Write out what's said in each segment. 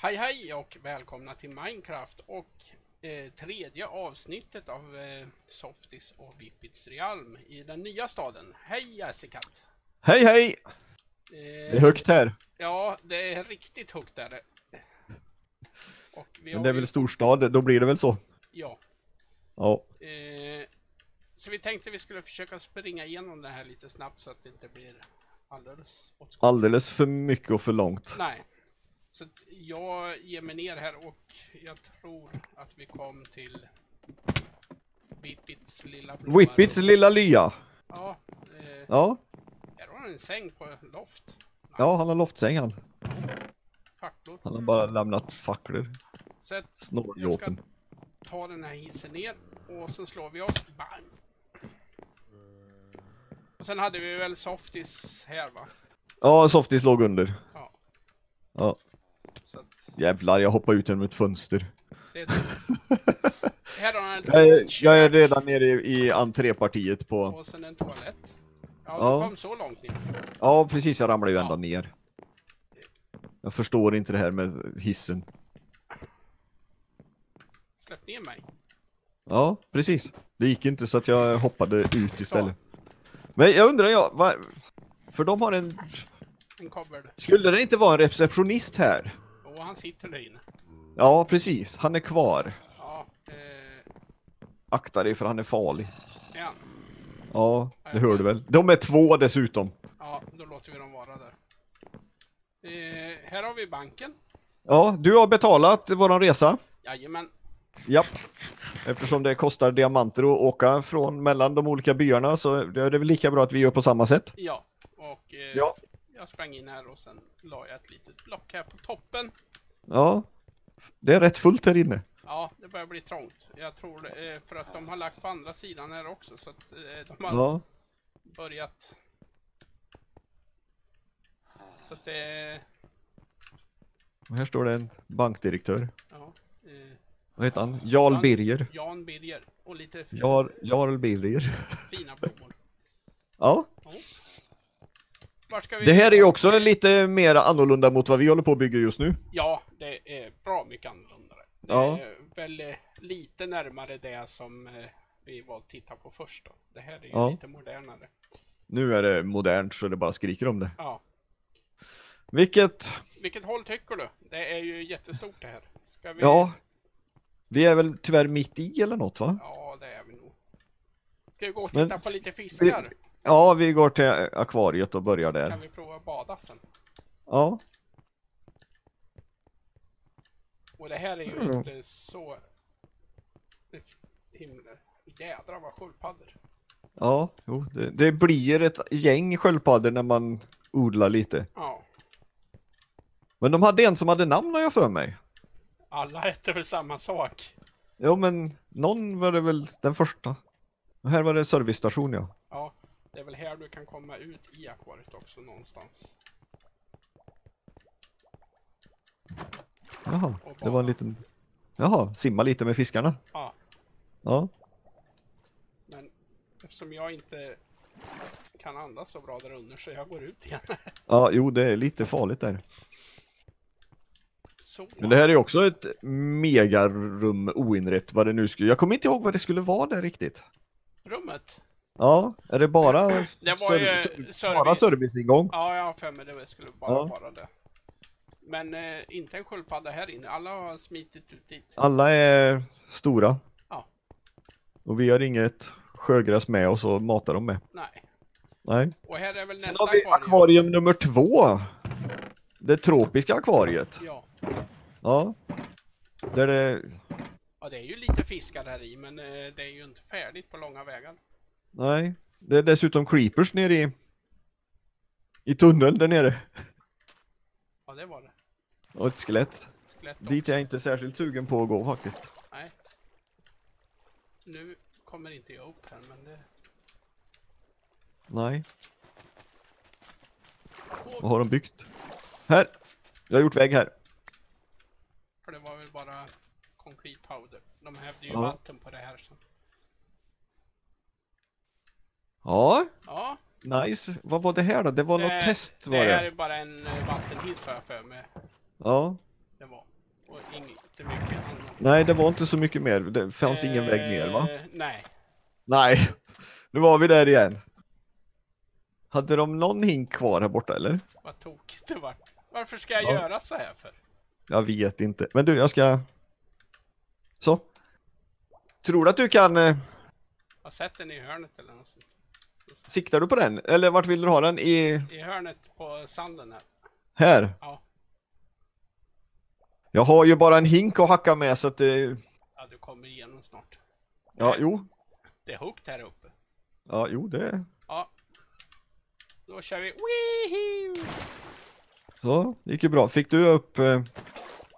Hej hej och välkomna till Minecraft och eh, tredje avsnittet av eh, Softis och Vippits Realm i den nya staden. Hej Jessicat! Hej hej! Eh, Det är högt här. Ja, det är riktigt högt där. Men det är ju- väl storstad, då blir det väl så. Ja. Ja. Eh, så vi tänkte vi skulle försöka springa igenom det här lite snabbt så att det inte blir alldeles åt. Alldeles för mycket och för långt. Nej. Så jag ger mig ner här och jag tror att vi kom till Whippits lilla blåa Whippits lilla lya. Ja, eh, Ja. här har en säng på loft. Ja, han har loftsäng han. Facklor. Han har bara lämnat facklor. Snåljåpen. ta den här hissen ner och sen slår vi oss. Bang! Och sen hade vi väl softis här va? Ja, Softis låg under. Ja. Ja. Så att Jävlar, jag hoppar ut genom ett fönster. det är. Här har ett Jag är, redan nere i, i entrépartiet på... och sen en toalett. Ja, Ja. kom så långt ner. Ja, precis. Jag ramlar ju Ja. ända ner. Jag förstår inte det här med hissen. Släpp ner mig. Ja, precis. Det gick inte så att jag hoppade ut istället. Men jag undrar jag, var... för de har en... En covered. Skulle det inte vara en receptionist här? Och han sitter där inne. Ja, precis. Han är kvar. Ja, eh, Akta dig för han är farlig. han? Ja, det hör du väl. De är två dessutom. Ja, då låter vi dem vara där. Eh, här har vi banken. Ja, du har betalat våran resa. Jajamän. Japp. Eftersom det kostar diamanter att åka från mellan de olika byarna så är det väl lika bra att vi gör på samma sätt. Ja, och eh, Ja. Jag sprang in här och sen la jag ett litet block här på toppen. Ja. Det är rätt fullt här inne. Ja, det börjar bli trångt. Jag tror det för att de har lagt på andra sidan här också så att eh, de har Ja. börjat. Så att det, här står det en bankdirektör. ja. Eh, Vad heter han? Jarl Jan- Birger. Jan Birger och lite Jarl, Jarl Birger. fina blommor. Ja. Ska vi? Det här är ju också lite mer annorlunda mot vad vi håller på att bygga just nu. Ja, det är bra mycket annorlunda. Det Ja. är väl eh, lite närmare det som eh, vi var och tittade på först då. Det här är ju Ja. lite modernare. Nu är det modernt så det bara skriker om det. Ja. Vilket, Vilket håll tycker du? Det är ju jättestort det här. Ska vi? ja. Vi är väl tyvärr mitt i eller något va? Ja, det är vi nog. Ska vi gå och Men titta s- på lite fiskar? Ja, vi går till akvariet och börjar Kan där. vi prova att bada sen? Ja. Och det här är ju Mm. inte så... Himla... Jädrar vad sköldpaddor. Ja, jo, det, det blir ett gäng sköldpaddor när man odlar lite. Ja. Men de hade en som hade namn har jag för mig. Alla heter väl samma sak? Jo men någon var det väl den första. Och här var det servicestation ja. Det är väl här du kan komma ut i akvariet också någonstans. Jaha, det var en liten... Jaha, simma lite med fiskarna. Ja, Ja, men eftersom jag inte kan andas så bra där under så jag går ut igen. ja jo det är lite farligt där. Så. Men det här är ju också ett megarum oinrett vad det nu skulle... Jag kommer inte ihåg vad det skulle vara där riktigt. Rummet. Ja, är det bara, Det var ju serv- service. bara serviceingång? Ja, jag har för mig det skulle bara Ja. vara det. Men eh, inte en sköldpadda här inne. Alla har smitit ut dit. Alla är stora. Ja. Och vi har inget sjögräs med oss att mata dem med. Nej. Nej. Och här är väl Sen nästa har vi akvarium. akvarium nummer två. Det tropiska akvariet. Ja. Ja. Där det... ja, det är ju lite fiskar här i men eh, det är ju inte färdigt på långa vägar. Nej. Det är dessutom creepers nere i... I tunneln där nere. Ja, det var det. Och ett skelett. Skelett Dit är jag inte särskilt sugen på att gå faktiskt. Nej. Nu kommer inte jag upp här men det... Nej. Vad har de byggt? Här! Jag har gjort vägg här. För det var väl bara concrete powder. De hävde ju Ja. vatten på det här så. Ja, Ja, nice. Vad var det här då? Det var något Det- test var det här det. är bara en eh, vattenhiss har jag för mig. Ja. Det var. Och inte mycket annat. Nej, det var inte så mycket mer. Det fanns ingen väg ner va? Eh, Nej. Nej, nu var vi där igen. Hade de någon hink kvar här borta eller? Vad tokigt det vart. Varför ska jag Ja. göra så här för? Jag vet inte. Men du, jag ska... Så. Tror du att du kan... Eh, Jag sätter den i hörnet eller något sånt. Siktar du på den? Eller vart vill du ha den? I... I hörnet på sanden här. Här? Ja. Jag har ju bara en hink att hacka med så att det... Ja, du kommer igenom snart. Ja, jo. Det är högt här uppe. Ja, jo det... Ja. Då kör vi. Wihoo! Så, det gick ju bra. Fick du upp eh,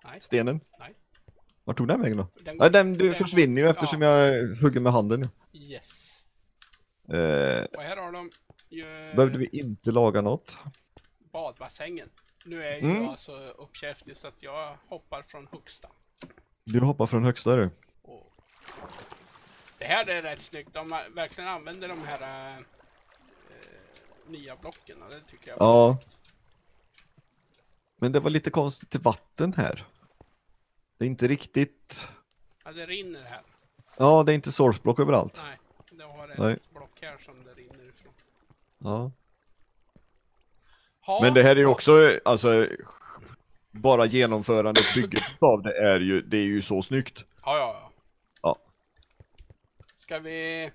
Nej, stenen? Nej. Vart tog den vägen då? den Nej, den du den- försvinner ju eftersom jag hugger med handen. Yes. Eh, Och här har de ju behövde vi inte laga något. badbassängen. Nu är Mm. jag så uppkäftig så att jag hoppar från högsta. Du hoppar från högsta du. Och det här är rätt snyggt. De verkligen använder de här eh, nya blocken. Det tycker jag. Ja. Men det var lite konstigt till vatten här. Det är inte riktigt... Ja, det rinner här. Ja, det är inte sourceblock överallt. Nej, det har ett Nej. Block här som det rinner ifrån. Ja. Ha, Men det här är ju också, alltså... Bara genomförandet bygget av det är ju, det är ju så snyggt. Ja, ja, ja. Ja. Ska vi...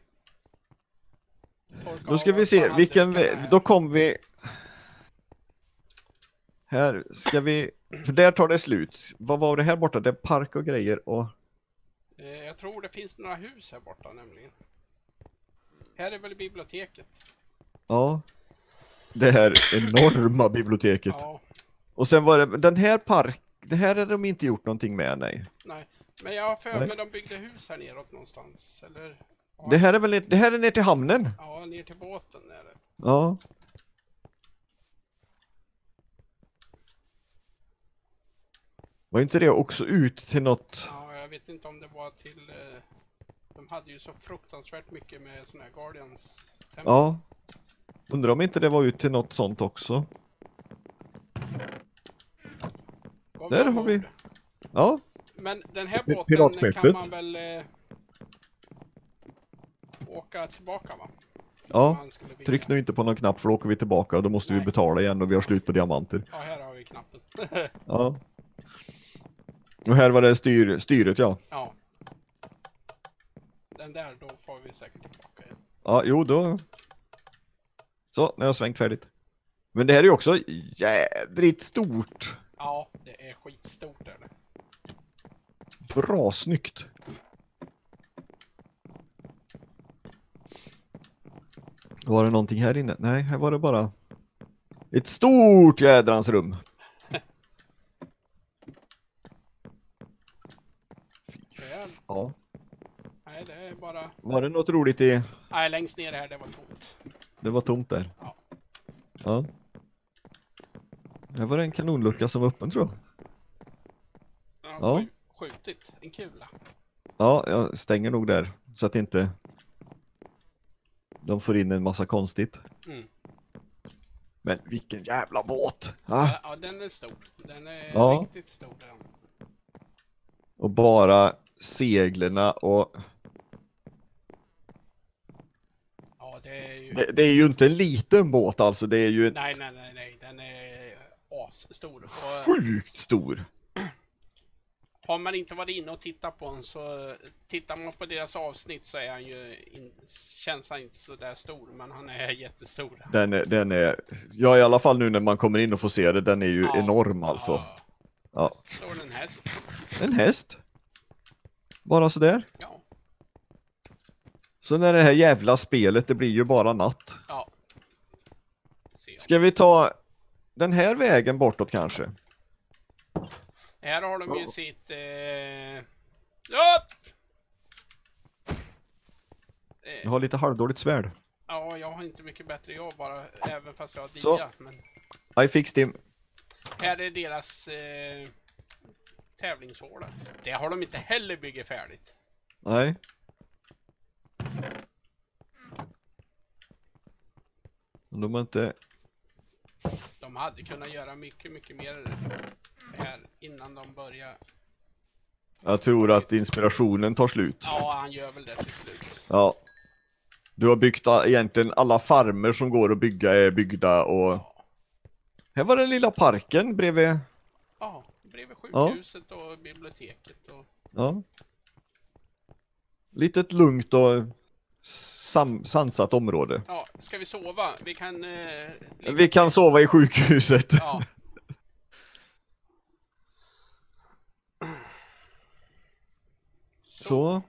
Då ska vi se, vilken då kom vi... Här ska vi, för där tar det slut. Vad var det här borta? Det är park och grejer och... Eh, Jag tror det finns några hus här borta nämligen. Här är väl biblioteket? Ja. Det här enorma biblioteket. Ja, Och sen var det, den här park, det här har de inte gjort någonting med nej. nej. Men jag har för mig de byggde hus här neråt någonstans. Eller? Ja, Det här är väl, ner- det här är ner till hamnen? Ja, ner till båten är det. Ja. Var inte det också ut till något? Ja, jag vet inte om det var till... eh, De hade ju så fruktansvärt mycket med såna här Guardians. tempel. Ja. Undrar om inte det var ut till något sånt också? Gav där har vi-. Ja. Men den här båten kan man väl eh, åka tillbaka va? Ja. Tryck nu inte på någon knapp för då åker vi tillbaka och då måste vi Nej. betala igen och vi har slut på diamanter. Ja, här har vi knappen. Ja. Och här var det styr, styret ja. ja. Den där, då får vi säkert tillbaka igen. Ja, jo då. Så, nu har jag svängt färdigt. Men det här är ju också jädrigt stort. Ja, det är skitstort är det. Bra snyggt. Var det någonting här inne? Nej, här var det bara ett stort jädrans rum. Fy. Ja. Det är bara... Var det något roligt i... Nej, längst ner här, det var tomt. Det var tomt där. Ja. Ja. Här var det en kanonlucka som var öppen tror jag. Ja. Ja. skj- Skjutit en kula. Ja, jag stänger nog där så att inte de får in en massa konstigt. Mm. Men vilken jävla båt! Ah, Ja, ja, den är stor. Den är Ja. riktigt stor den. och bara seglerna och Ja, det är ju... det, det är ju inte en liten båt alltså, det är ju en Nej, nej, nej, nej. Den är asstor. Och sjukt stor. har man inte varit inne och tittat på den så tittar man på deras avsnitt så är han ju in, känns han inte så där stor, men han är jättestor. Den är, den är, ja i alla fall nu när man kommer in och får se det, den är ju Ja. enorm alltså. Ja. Ja. Står det en häst? En häst. Bara sådär. Ja. Så när det här jävla spelet, det blir ju bara natt. Ja. Ska vi ta den här vägen bortåt kanske? Här har de ju sitt... Eh... Upp! Jag har lite halvdåligt svärd. ja, jag har inte mycket bättre jobb bara, även fast jag har Så. dia. Men I fixed him. här är deras eh, tävlingshåla. Det har de inte heller byggt färdigt. Nej. De har inte... De hade kunnat göra mycket, mycket mer här innan de började Jag tror att inspirationen tar slut. Ja, han gör väl det till slut. Ja. Du har byggt egentligen alla farmer som går att bygga är byggda och... Ja, Här var den lilla parken bredvid... ja bredvid sjukhuset och biblioteket och... Ja. Litet lugnt och sam sansat område. Ja, ska vi sova? Vi kan... Eh, Vi kan sova i sjukhuset. Ja. Så.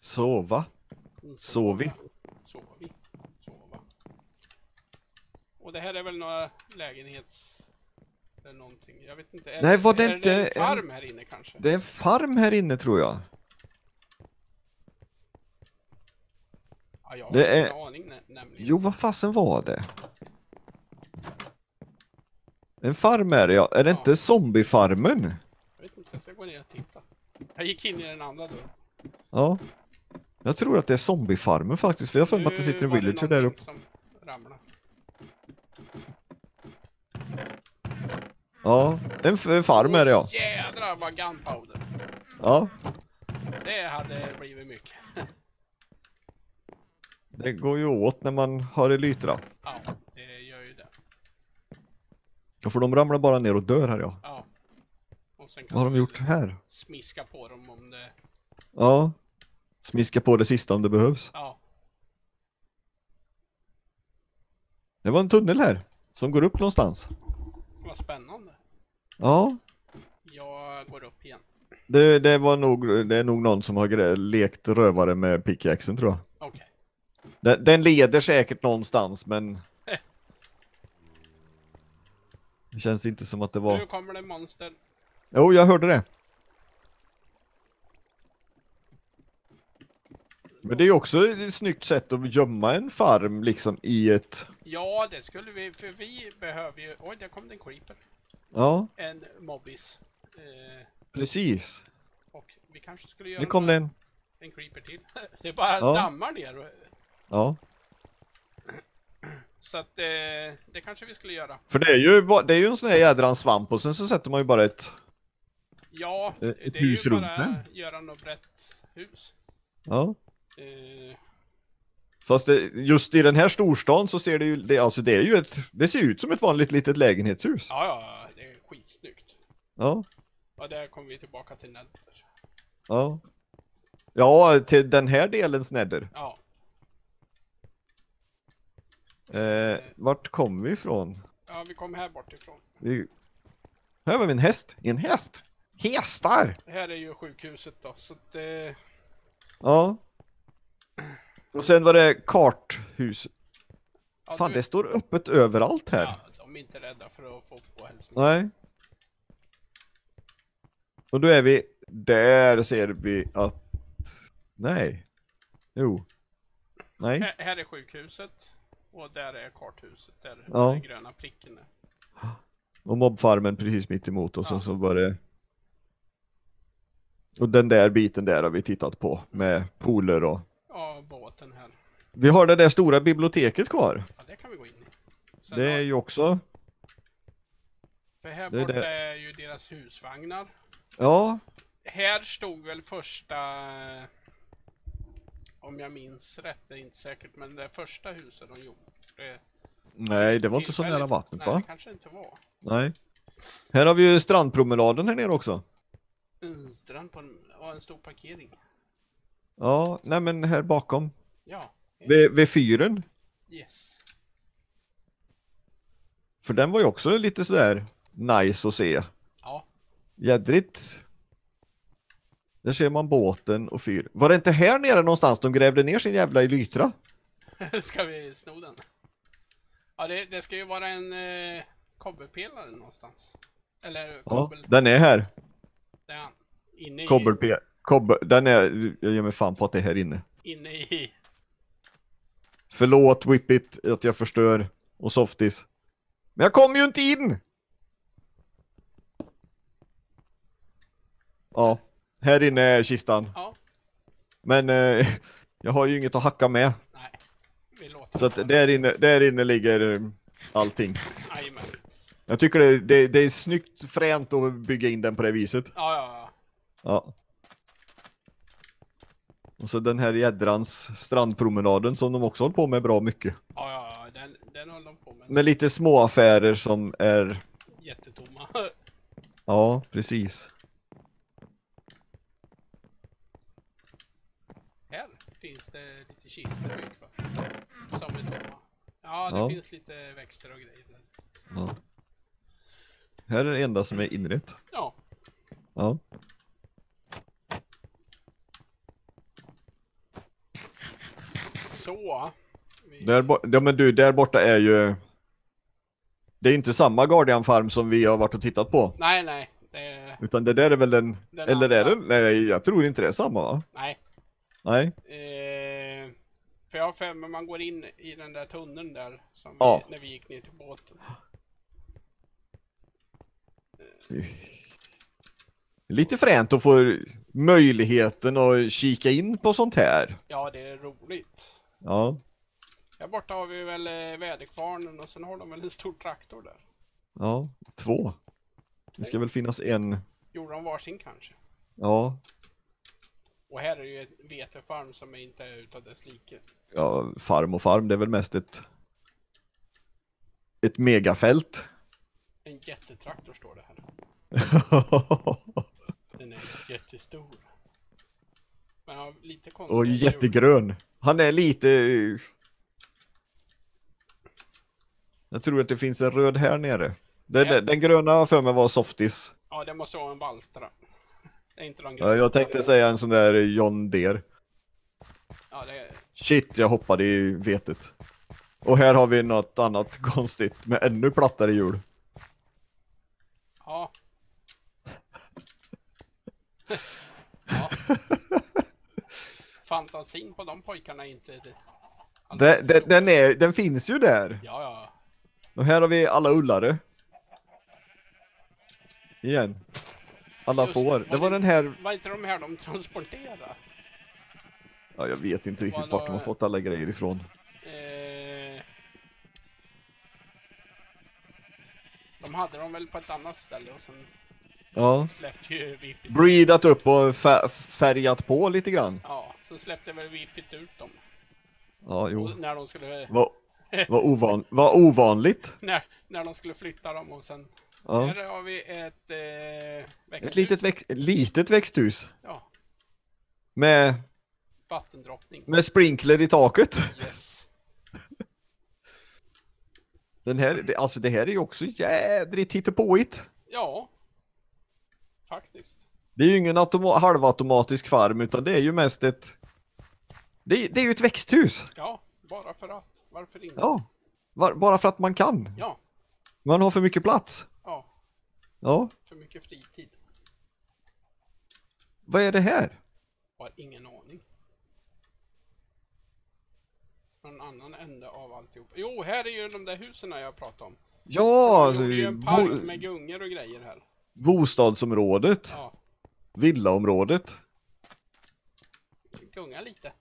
Sova. Sov vi? Sov vi. Sova. Och det här är väl några lägenhets... Eller någonting. Jag vet inte. Är Nej, var det är inte en en- farm här inne kanske? Det är en farm här inne tror jag. Ja, jag har det ingen är- aning nä- nämligen. Jo, vad fasen var det? En farm är det ja. Är det Ja. inte zombiefarmen? Jag vet inte, jag ska gå ner och titta. Jag gick in i den andra dörren. Ja. Jag tror att det är zombiefarmen faktiskt, för jag har att det sitter en villager där uppe. som ramlade. Ja, en, en farm är det ja. Jädrar vad gunpowder. Ja, Det hade blivit mycket. Det går ju åt när man har elytra. Ja, det gör ju det. Ja, för de ramlar bara ner och dör här ja. Ja. Och sen kan Vad har de gjort här? Smiska på dem om det... Ja. Smiska på det sista om det behövs. Ja. Det var en tunnel här. Som går upp någonstans. Vad spännande. Ja. Jag går upp igen. Det, det var nog, det är nog någon som har lekt rövare med pickaxen tror jag. Den, den leder säkert någonstans men... Det känns inte som att det var... Nu kommer det monster. Jo, jag hörde det. Men det är ju också ett snyggt sätt att gömma en farm liksom i ett... Ja, det skulle vi... För vi behöver ju... Oj, där kom det en creeper. Ja, En mobbis. Eh, precis. och vi kanske skulle göra Nu kom det en. en creeper till. Det är bara Ja. dammar ner. Ja. Så att eh, det kanske vi skulle göra. För det är ju, det är ju en sån här jädrans svamp och sen så sätter man ju bara ett... Ja, Eh, det ett är ju runt bara den. göra något brett hus. Ja. Eh, Fast det, just i den här storstan så ser det ju, det, alltså det är ju ett, det ser ut som ett vanligt litet lägenhetshus. ja, ja, det är skitsnyggt. Ja. Och där kommer vi tillbaka till Nether. Ja. Ja, till den här delens nedder. Ja, Eh, vart kom vi ifrån? ja, vi kom här bort ifrån. Vi... Här var vi en häst. En häst! Hästar! Det här är ju sjukhuset då, så att eh, Ja. Och sen var det karthus. ja, Fan, du- det står öppet överallt här. Ja, de är inte rädda för att få påhälsning. Nej. Och då är vi, där ser vi att, nej. Jo. Nej. Här, här är sjukhuset och där är karthuset, där Ja. den gröna pricken är. Och mobfarmen precis mitt emot och Ja. så var det Och den där biten där har vi tittat på med pooler och Ja, båten här. Vi har det där stora biblioteket kvar. Ja, det kan vi gå in i. Sen Det har- är ju också För här borta det. är ju deras husvagnar. Ja, Här stod väl första... Om jag minns rätt, det är inte säkert, men det första huset de gjorde. nej det var inte så nära vattnet Nej, va? det kanske inte var. Nej. Här har vi ju strandpromenaden här nere också. Mm, strand på en, ja, en stor parkering. Ja, nej men här bakom. Ja, Vid, vid fyren. yes. För den var ju också lite sådär nice att se. Ja, Jädrigt. Där ser man båten och fyr. Var det inte här nere någonstans de grävde ner sin jävla elytra? ska vi sno den? Ja, det, det ska ju vara en eh, kobberpelare någonstans. Eller Ja, kobbel... den är här. Där är. Inne i... Kobbelpe... Kobber... Den är... Jag ger mig fan på att det är här inne. Inne i... Förlåt Whippit att jag förstör och softis. Men jag kommer ju inte in! Ja, här inne är kistan. Ja, Men eh, jag har ju inget att hacka med. nej. Vi låter Så att där inne, där inne ligger eh, allting. Jajamän. Jag tycker det, det, det är snyggt fränt att bygga in den på det viset. Ja, ja, ja. Ja. Och så den här jädrans strandpromenaden som de också håller på med bra mycket. Ja, ja, ja, den, den håller de på med. Med lite små affärer som är, Jättetomma. ja precis. Här finns det lite kistor byggt för. Som är tomma. Ja, det Ja. finns lite växter och grejer. Ja. Här är det enda som är inrett. Ja, Ja. så. Vi, Där, ja men du, där borta är ju Det är inte samma Guardian Farm som vi har varit och tittat på Nej, nej. Det, Utan det där är väl den, Den eller är andra. det? Nej jag tror inte det är samma va? nej. Nej? Eh, för jag har för mig man går in i den där tunneln där. Som Ja. vi, när vi gick ner till båten. Lite fränt att få möjligheten att kika in på sånt här Ja, det är roligt. Ja, Här borta har vi väl eh, väderkvarnen och sen har de väl en stor traktor där. ja, två Det ska väl finnas en, Gjorde de varsin kanske? ja, Och här är ju ett vetefarm som inte är utav dess like. ja, farm och farm det är väl mest ett Ett megafält En jättetraktor står det här. Den är jättestor. Men ja, lite konstigt. Och jättegrön. Han är lite... Jag tror att det finns en röd här nere. Den, den, gröna har för mig var softis. Ja, det måste vara en Valtra. Är inte de gröna. jag tänkte säga en sån där John Deere. Ja, det är... Shit, jag hoppade i vetet. Och här har vi något annat konstigt med ännu plattare hjul. Ja. ja. Fantasin på de pojkarna är inte... Det, det, den, är, den finns ju där. Ja, ja. Och här har vi alla ullare. Igen. Alla Just det, får. var Det var det- den här Var inte de här de transporterar? Ja, jag vet inte riktigt Var vart de har fått alla grejer ifrån. Eh... De hade dem väl på ett annat ställe och sen Ja. släppte ju Vipit. Breedat upp och fär- färgat på lite grann. Ja, sen släppte väl Vipit ut dem. Ja, jo. Och när de skulle... Vad ovan, ovanligt. När, när de skulle flytta dem och sen... Ja. Här har vi ett eh, växthus. Ett litet, väx, litet växthus. Ja, Med, vattendroppning. med sprinkler i taket. Yes. Den här, alltså det här är ju också jädrigt hittepåigt. Ja. Faktiskt. Det är ju ingen automa- halvautomatisk farm utan det är ju mest ett... Det, det är ju ett växthus. Ja, bara för att. Varför inte? Ja. Var, bara för att man kan. Ja, Man har för mycket plats. Ja. För mycket fritid. Vad är det här? Har ingen aning. Någon annan ände av alltihop. Jo, här är ju de där husen jag pratade om. Ja, De alltså, gjorde ju en park med gungor och grejer här. bostadsområdet, Ja, villaområdet. gunga lite.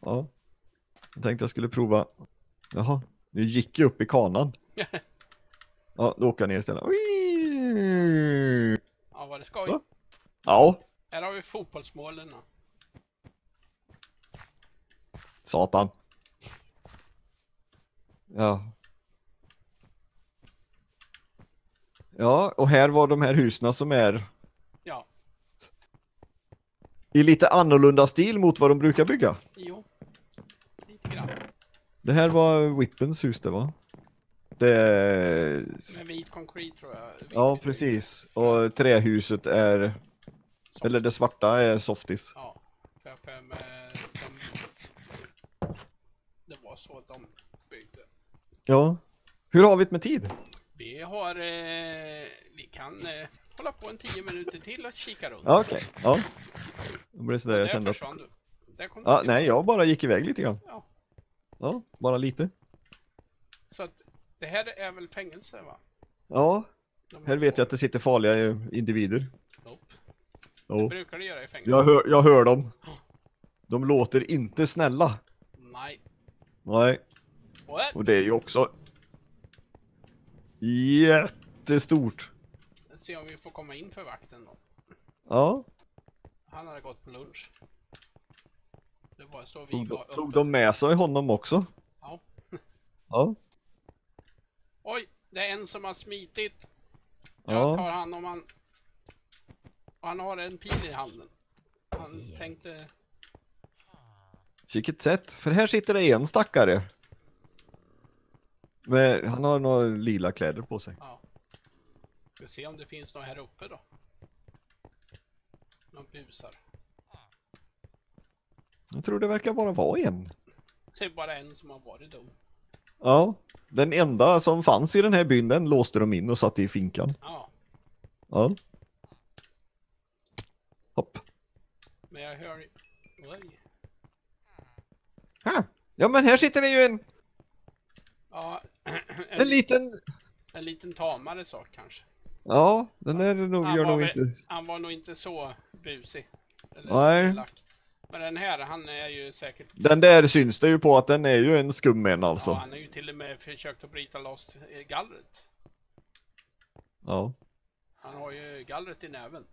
Ja. Jag tänkte jag skulle prova. Jaha, nu gick jag upp i kanan. Ja, då åker jag ner istället. Ja, vad det skoj. Va? Ja, Här har vi fotbollsmålen. satan. Ja. Ja, och här var de här husen som är Ja, i lite annorlunda stil mot vad de brukar bygga. jo. Lite grann. Det här var Whippens hus det va? Det... Med vit konkret tror jag. Vit- Ja, precis. Och trähuset är, Som- eller det svarta är softis. Ja, för jag för mig de... Det var så de byggde. Ja. Hur har vi det med tid? Vi har... Eh, vi kan eh, hålla på en tio minuter till och kika runt. Ja, okej. Ja. Det blev sådär jag kände att... du. Där kom Ja, du nej, jag bara gick iväg lite grann. Ja, Ja, bara lite. så att det här är väl fängelse va? Ja, här vet jag att det sitter farliga individer. Nope. Det brukar det göra i fängelse. Jag hör, jag hör dem. De låter inte snälla. Nej. Nej, Och, äh, och det är ju också jättestort. se om vi får komma in för vakten då. Ja. Han hade gått på lunch. Det var så vi Tog, var tog de med sig honom också? Ja. Ja. Oj, det är en som har smitit. Jag Ja. tar hand om han. Och han har en pil i handen. Han tänkte... Vilket sätt? För här sitter det en stackare. Men han har några lila kläder på sig. Ja. Ska se om det finns något här uppe då. Någon busar. Jag tror det verkar bara vara en. Det är bara en som har varit dum. Ja. Den enda som fanns i den här byn, den låste de in och satte i finkan. Ja, Ja. Hopp. men jag hör... Oj. Ha. Ja men här sitter det ju en, Ja, en en, liten... en liten tamare sak kanske. Ja, den är nog, Han gör nog väl- inte... han var nog inte så busig. Eller Nej. lack. Men den här, han är ju säkert... Den där syns det ju på att den är ju en skum en alltså. Ja, han har ju till och med försökt att bryta loss eh, gallret. Ja. Han har ju gallret i näven.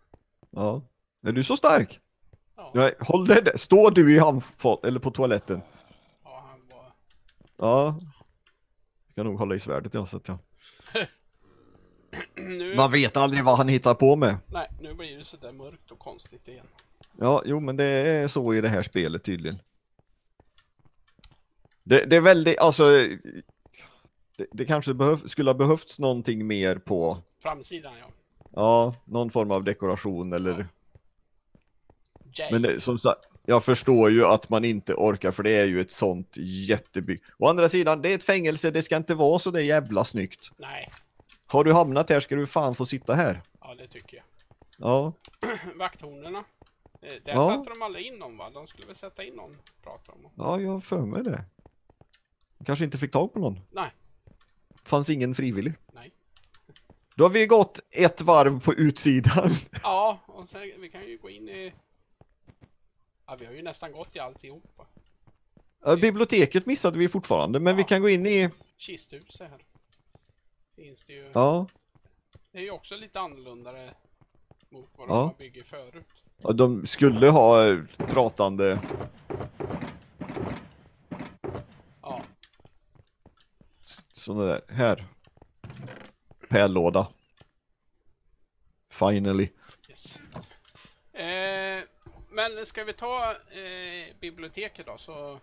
Ja. Är du så stark? Ja, Nej, håll dig där. Står du i handfat eller på toaletten? ja han var... Ja. Jag kan nog hålla i svärdet ja, så att jag... Nu, Man vet aldrig vad han hittar på med. nej, nu blir det sådär mörkt och konstigt igen. Ja, jo men det är så i det här spelet tydligen. Det, det är väldigt, alltså... Det, det kanske behöv, skulle ha behövts någonting mer på, Framsidan ja. ja, någon form av dekoration eller... Jay. Men det, som sagt, jag förstår ju att man inte orkar för det är ju ett sånt jättebygg. Å andra sidan, det är ett fängelse, det ska inte vara så det jävla snyggt. Nej, Har du hamnat här ska du fan få sitta här. ja det tycker jag. Ja, Vakthornorna. Eh, Där Ja. satte de aldrig in någon va? De skulle väl sätta in någon, pratar de om. ja jag har för mig det. Kanske inte fick tag på någon. Nej, Fanns ingen frivillig. nej. Då har vi gått ett varv på utsidan. Ja, och sen, vi kan ju gå in i... Ja, vi har ju nästan gått i alltihopa. Ja, biblioteket missade vi fortfarande, men vi Ja. kan gå in i... Kisthuset här. Finns det ju. Ja, Det är ju också lite annorlunda mot vad Ja. de bygger förut. Ja de skulle ha eh, pratande... Ja, Sådana där. Här. Pärlåda. Finally. yes. Eh, men ska vi ta eh, biblioteket då så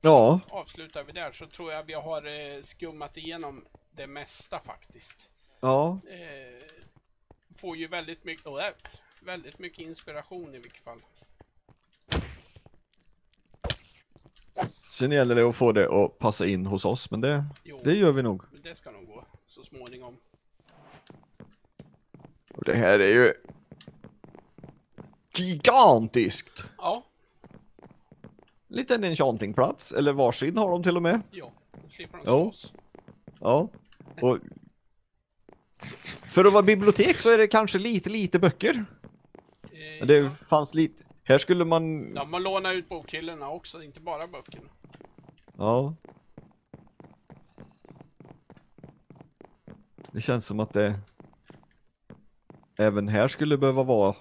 Ja, avslutar vi där så tror jag vi har eh, skummat igenom det mesta faktiskt. ja. Eh, får ju väldigt mycket, oh, väldigt mycket inspiration i vilket fall. Sen gäller det att få det att passa in hos oss, men det, Jo, det gör vi nog. det ska nog gå så småningom. Och det här är ju gigantiskt! Ja, Liten enchantingplats, eller varsin har de till och med. ja, då slipper de slåss. Ja. Och för att vara bibliotek så är det kanske lite, lite böcker. Men det fanns lite... Här skulle man... Ja, man lånar ut bokhyllorna också, inte bara böckerna. Ja. Det känns som att det även här skulle behöva vara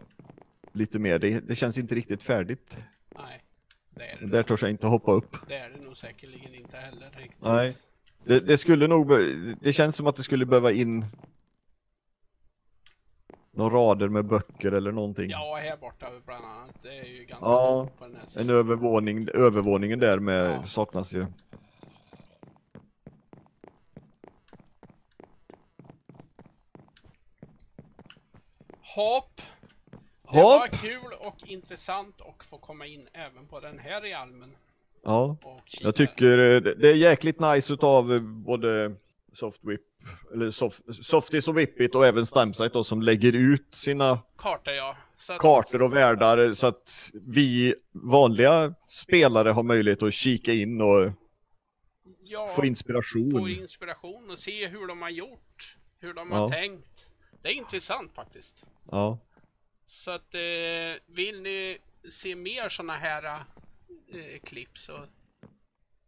lite mer. Det, det känns inte riktigt färdigt. Nej, det är det, Där törs jag inte hoppa upp. det är det nog säkerligen inte heller riktigt. Nej. Det, det skulle nog, det känns som att det skulle behöva in några rader med böcker eller någonting. Ja, här borta bland annat. Det är ju ganska Ja, på den här En sidan. övervåning, övervåningen där med Ja. saknas ju. Hopp! Det Hopp! var kul och intressant att få komma in även på den här realmen. Ja, jag tycker eh, det det är jäkligt nice utav eh, både Softwhip, eller soft, Softies och Whippit och även Stamsite då som lägger ut sina Kartor ja. Att, kartor och världar så att vi vanliga spelare har möjlighet att kika in och ja, få inspiration. få inspiration och se hur de har gjort. Hur de Ja. har tänkt. Det är intressant faktiskt. Ja, Så att eh, vill ni se mer sådana här eh, klipp så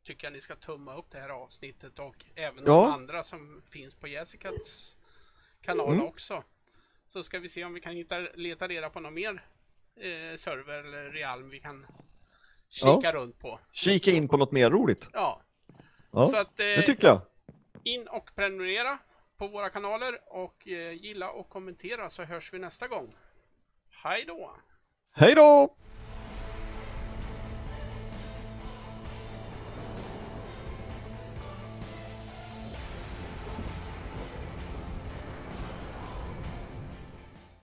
tycker jag ni ska tumma upp det här avsnittet och även Ja. de andra som finns på Jessicas kanal Mm. också. Så ska vi se om vi kan hitta, leta reda på någon mer eh, server eller realm vi kan kika Ja. runt på. Kika in på något mer roligt. Ja, Ja, så att det eh, tycker jag. in och prenumerera på våra kanaler och eh, gilla och kommentera så hörs vi nästa gång. Hej då! Hej då!